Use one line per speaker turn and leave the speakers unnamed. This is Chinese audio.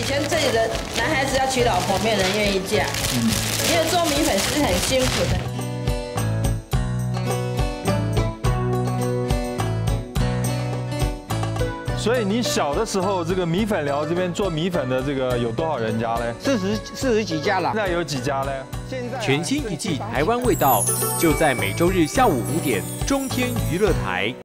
以前这里的男孩子要娶老婆，没有人愿意嫁。嗯，因为做米粉是很辛苦的。
所以你小的时候，这个米粉寮这边做米粉的这个有多少人家呢？
四十四十几家了。
现在有几家呢？
现在全新一季台湾味道，就在每周日下午五点，中天娱乐台。